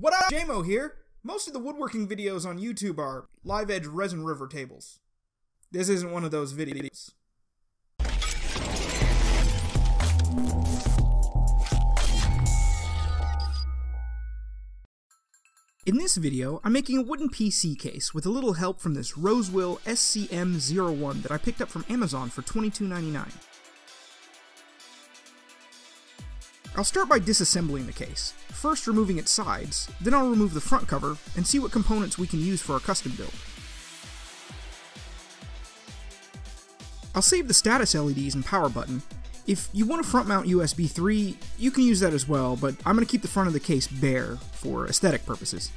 What up, JMO here? Most of the woodworking videos on YouTube are live edge resin river tables. This isn't one of those videos. In this video, I'm making a wooden PC case with a little help from this Rosewill SCM01 that I picked up from Amazon for $22.99. I'll start by disassembling the case, first removing its sides, then I'll remove the front cover and see what components we can use for our custom build. I'll save the status LEDs and power button. If you want to front mount USB 3, you can use that as well, but I'm going to keep the front of the case bare for aesthetic purposes.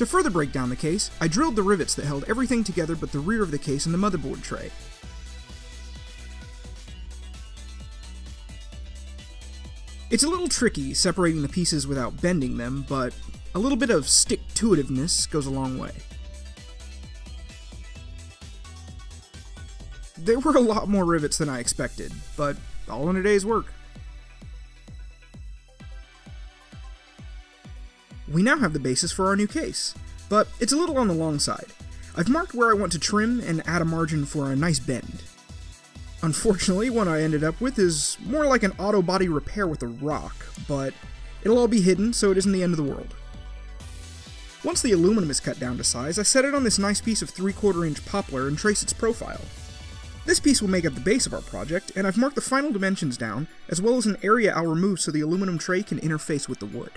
To further break down the case, I drilled the rivets that held everything together but the rear of the case and the motherboard tray. It's a little tricky separating the pieces without bending them, but a little bit of stick-to-itiveness goes a long way. There were a lot more rivets than I expected, but all in a day's work. We now have the basis for our new case, but it's a little on the long side. I've marked where I want to trim and add a margin for a nice bend. Unfortunately, what I ended up with is more like an auto body repair with a rock, but it'll all be hidden so it isn't the end of the world. Once the aluminum is cut down to size, I set it on this nice piece of 3 quarter inch poplar and trace its profile. This piece will make up the base of our project, and I've marked the final dimensions down, as well as an area I'll remove so the aluminum tray can interface with the wood.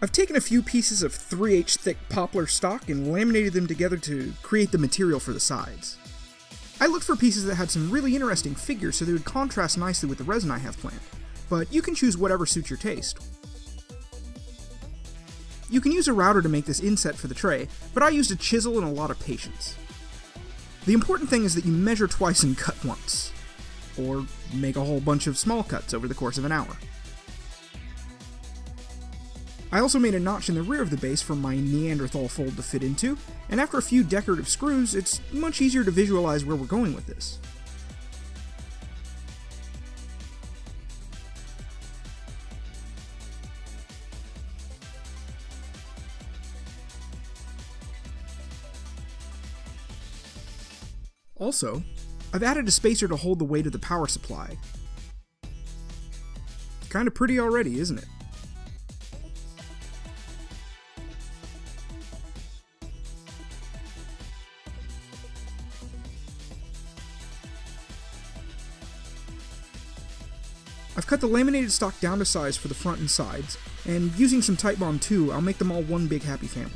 I've taken a few pieces of 3H thick poplar stock and laminated them together to create the material for the sides. I looked for pieces that had some really interesting figures so they would contrast nicely with the resin I have planned, but you can choose whatever suits your taste. You can use a router to make this inset for the tray, but I used a chisel and a lot of patience. The important thing is that you measure twice and cut once, or make a whole bunch of small cuts over the course of an hour. I also made a notch in the rear of the base for my Neanderthal fold to fit into, and after a few decorative screws, it's much easier to visualize where we're going with this. Also, I've added a spacer to hold the weight of the power supply. Kinda pretty already, isn't it? Cut the laminated stock down to size for the front and sides, and using some Titebond 2, I'll make them all one big happy family.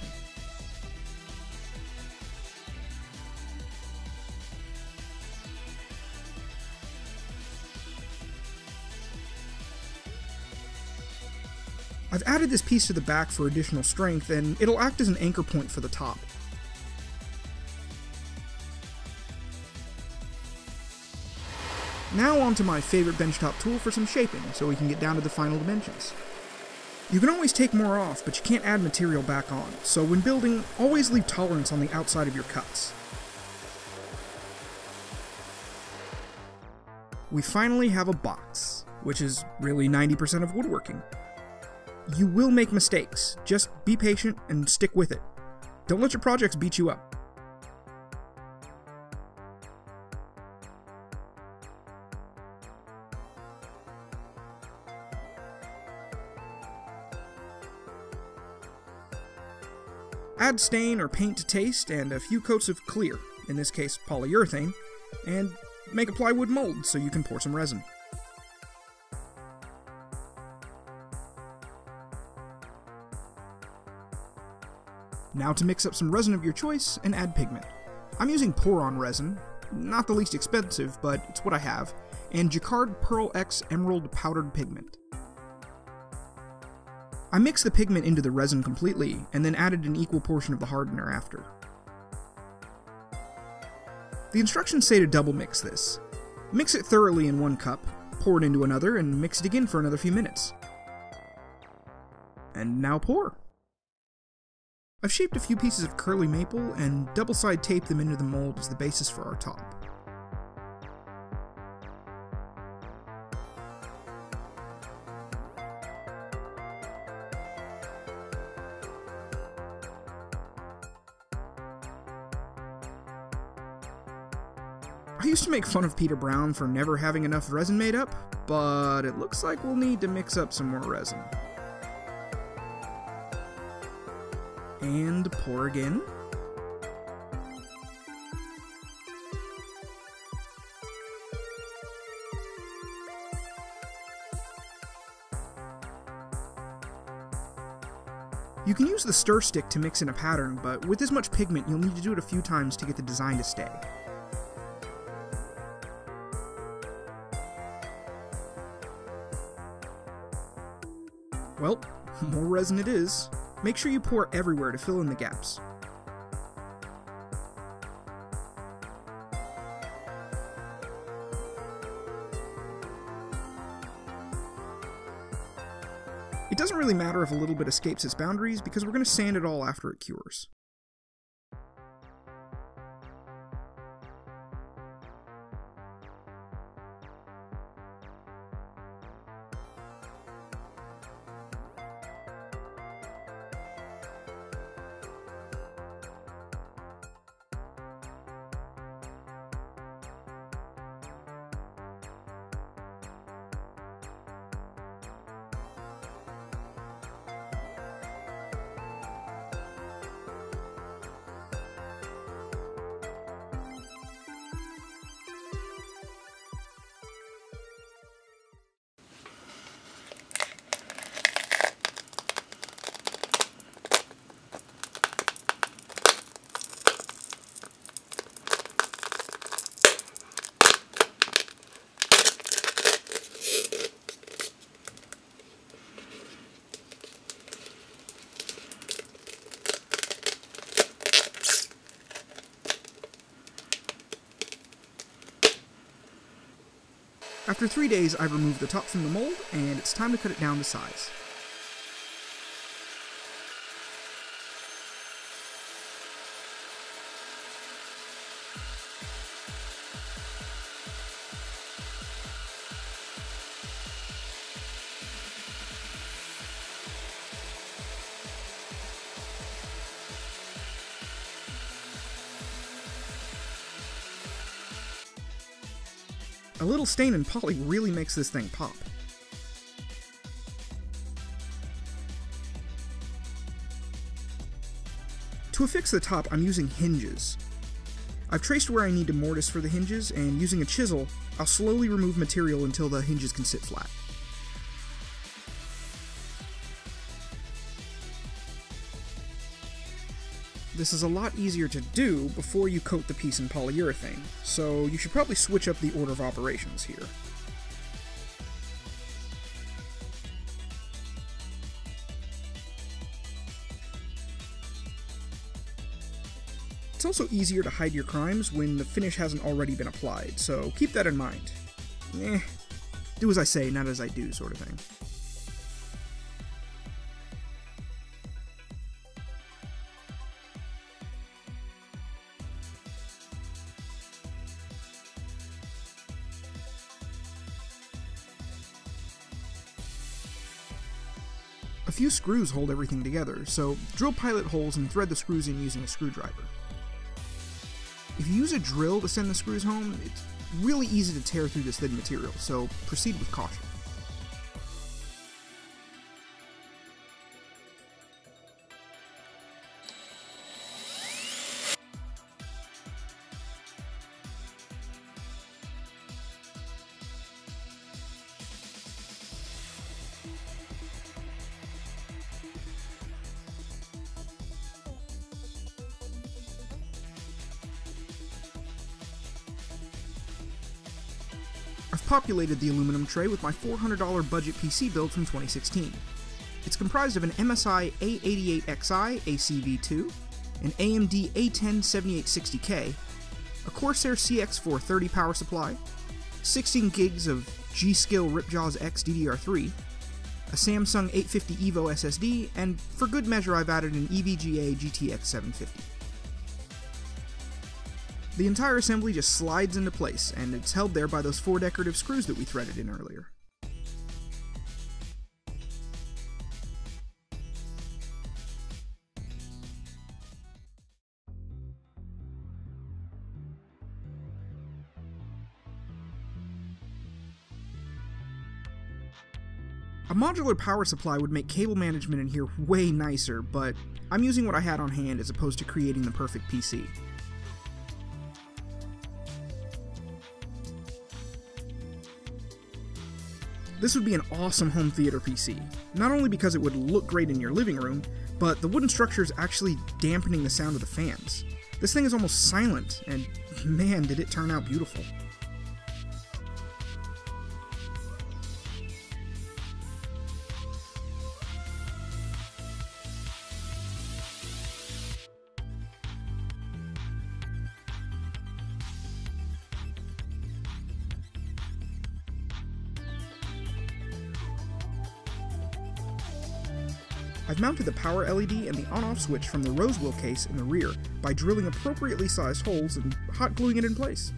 I've added this piece to the back for additional strength, and it'll act as an anchor point for the top. Now onto my favorite benchtop tool for some shaping, so we can get down to the final dimensions. You can always take more off, but you can't add material back on, so when building, always leave tolerance on the outside of your cuts. We finally have a box, which is really 90% of woodworking. You will make mistakes, just be patient and stick with it. Don't let your projects beat you up. Add stain or paint to taste and a few coats of clear, in this case polyurethane, and make a plywood mold so you can pour some resin. Now to mix up some resin of your choice and add pigment. I'm using Pour-On resin, not the least expensive, but it's what I have, and Jacquard Pearl Ex Emerald Powdered Pigment. I mixed the pigment into the resin completely, and then added an equal portion of the hardener after. The instructions say to double mix this. Mix it thoroughly in one cup, pour it into another, and mix it again for another few minutes. And now pour. I've shaped a few pieces of curly maple and double side taped them into the mold as the basis for our top. I used to make fun of Peter Brown for never having enough resin made up, but it looks like we'll need to mix up some more resin. And pour again. You can use the stir stick to mix in a pattern, but with this much pigment you'll need to do it a few times to get the design to stay. Well, more resin it is. Make sure you pour everywhere to fill in the gaps. It doesn't really matter if a little bit escapes its boundaries because we're going to sand it all after it cures. After three days, I've removed the top from the mold, and it's time to cut it down to size. A little stain in poly really makes this thing pop. To affix the top, I'm using hinges. I've traced where I need to mortise for the hinges, and using a chisel, I'll slowly remove material until the hinges can sit flat. This is a lot easier to do before you coat the piece in polyurethane, so you should probably switch up the order of operations here. It's also easier to hide your crimes when the finish hasn't already been applied, so keep that in mind. Eh, do as I say, not as I do, sort of thing. A few screws hold everything together, so drill pilot holes and thread the screws in using a screwdriver. If you use a drill to send the screws home, it's really easy to tear through this thin material, so proceed with caution. I've populated the aluminum tray with my $400 budget PC build from 2016. It's comprised of an MSI A88XI ACV2, an AMD A10 7860K, a Corsair CX430 power supply, 16 gigs of G.Skill Ripjaws X DDR3, a Samsung 850 EVO SSD, and for good measure I've added an EVGA GTX 750. The entire assembly just slides into place, and it's held there by those four decorative screws that we threaded in earlier. A modular power supply would make cable management in here way nicer, but I'm using what I had on hand as opposed to creating the perfect PC. This would be an awesome home theater PC, not only because it would look great in your living room, but the wooden structure is actually dampening the sound of the fans. This thing is almost silent, and man, did it turn out beautiful. I've mounted the power LED and the on-off switch from the Rosewill case in the rear by drilling appropriately sized holes and hot gluing it in place.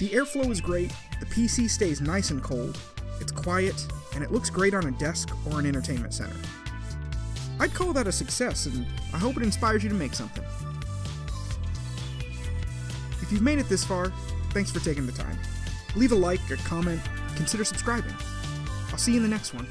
The airflow is great, the PC stays nice and cold, it's quiet, and it looks great on a desk or an entertainment center. I'd call that a success, and I hope it inspires you to make something. You've made it this far, thanks for taking the time. Leave a like, a comment, consider subscribing. I'll see you in the next one.